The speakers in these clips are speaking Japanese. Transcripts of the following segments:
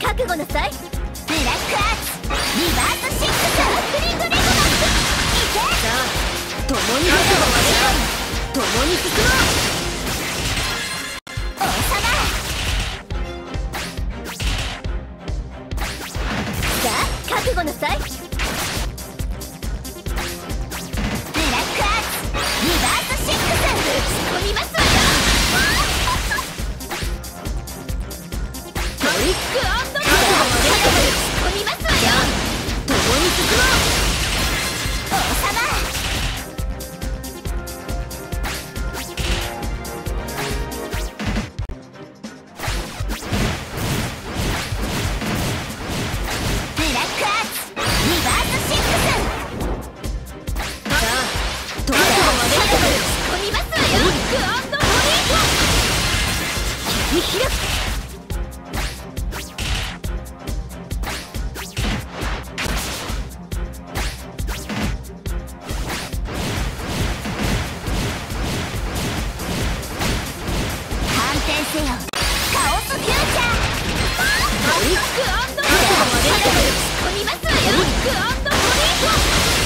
覚悟なさいブラックアーツリバートシックスハスリングレゴナいけさ共に覚悟をにごなさい。見開クアンドホリート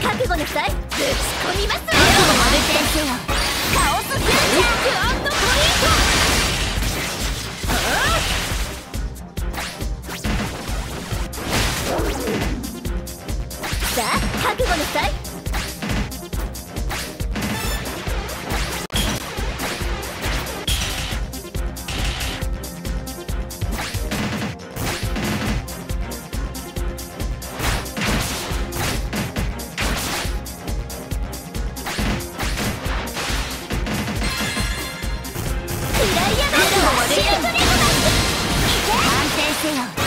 覚悟なさいぶち込みます先生カオスャーグントさあ覚悟なさい chaos.